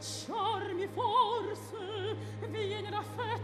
charmi forse viene da fe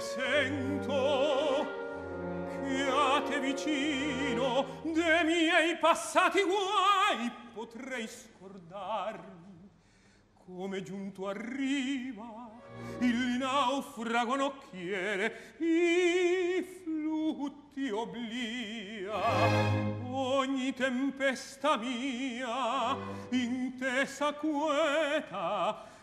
sento chiate vicino de miei passati guai potrei scordarmi. Come giunto a riva il naufrago nocchiere i flutti oblia. Ogni tempesta mia intesa queta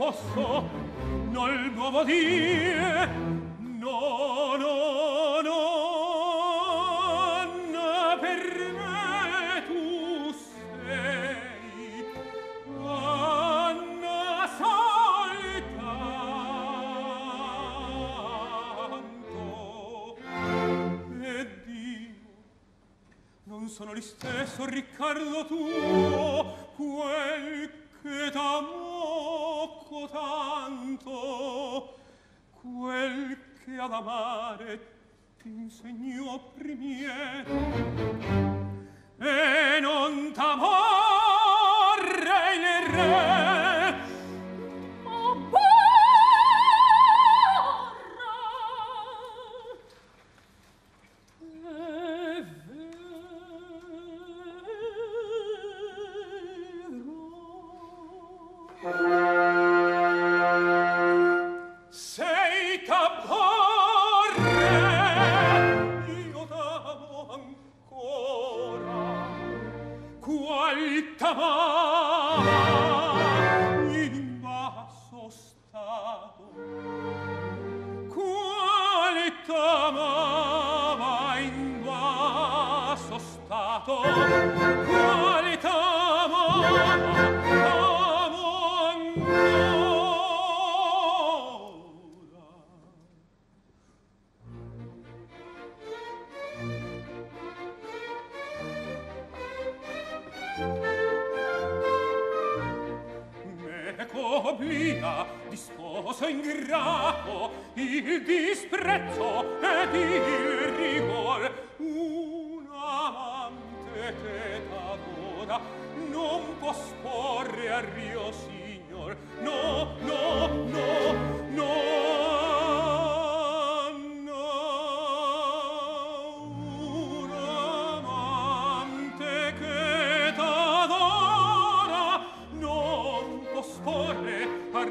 posso nol nuovo dire no no no per me tu sei anna soltanto ed io non sono l'istesso Riccardo tuo quel che t'amo tanto quel che ad amare t'insegnò primiero e non t'amò obblia di sposo ingrato il disprezzo ed il rigore strada non può sporre a rio signor. No no no no. No amante che t'adora non può sporre a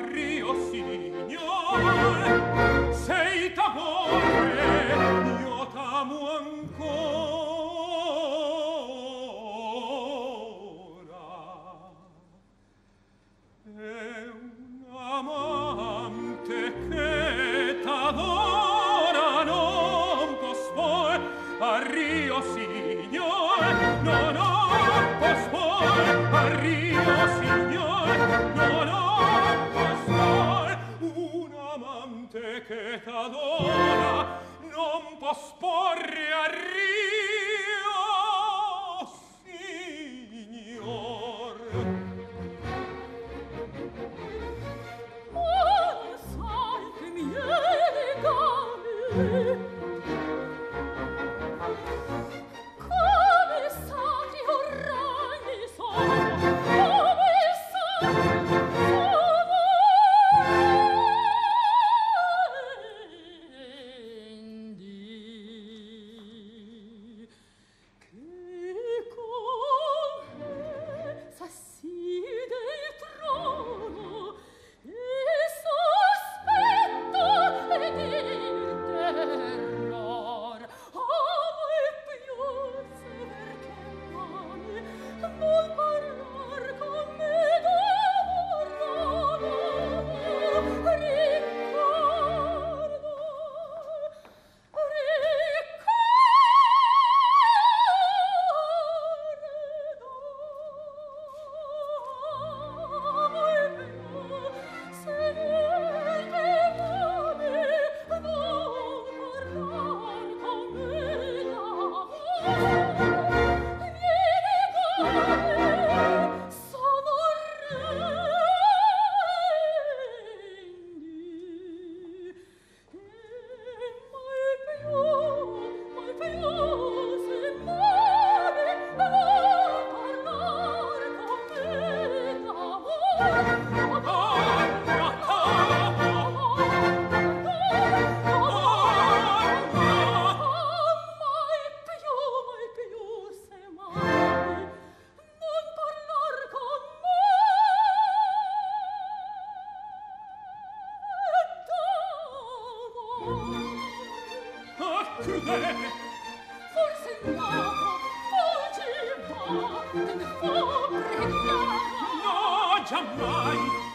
mangia mai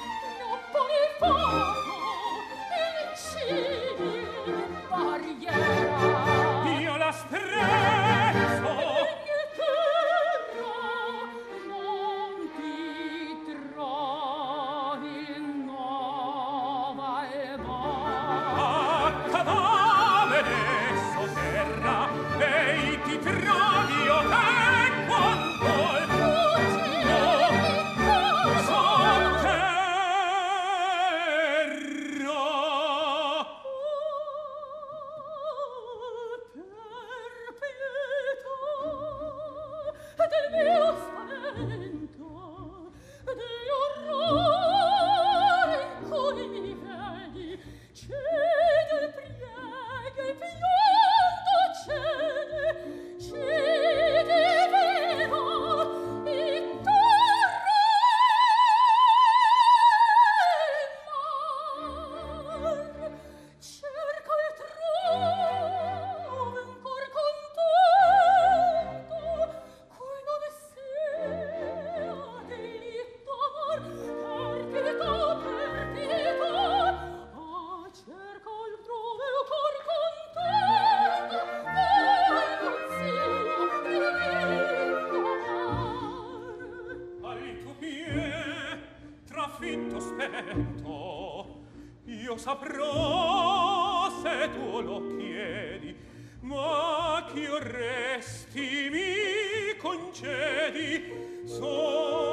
io saprò se tu lo chiedi ma ch'io resti mi concedi solamente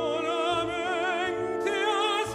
a